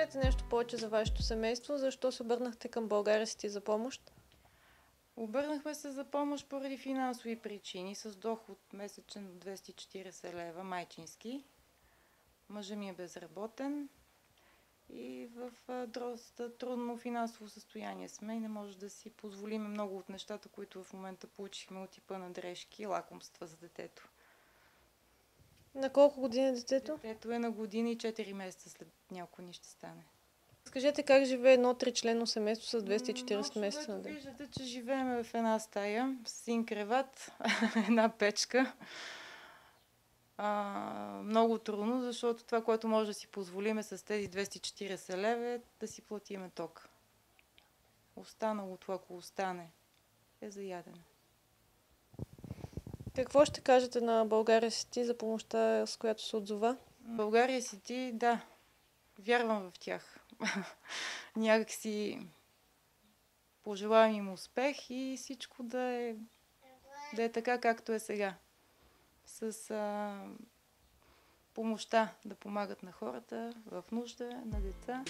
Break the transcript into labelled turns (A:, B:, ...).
A: разкажете нещо повече за вашето семейство? Защо се обърнахте към България си за помощ?
B: Обърнахме се за помощ поради финансови причини с доход месечен от 240 лева майчински. Мъжа ми е безработен и в доста трудно финансово състояние сме и не може да си позволим много от нещата, които в момента получихме от типа на дрежки и лакомства за детето.
A: На колко години е детето?
B: Детето е на година и 4 месеца след няколко ни ще стане.
A: Скажете как живее едно тричленно семейство с 240
B: М,
A: месеца на ден?
B: Виждате, че живеем в една стая с един креват, една печка. А, много трудно, защото това, което може да си позволиме с тези 240 лева е да си платиме ток. Останалото, ако остане, е за ядене.
A: Какво ще кажете на България си ти за помощта, с която се отзова?
B: България си ти, да, вярвам в тях. Някак си пожелавам им успех и всичко да е, да е така, както е сега. С а, помощта да помагат на хората в нужда, на деца.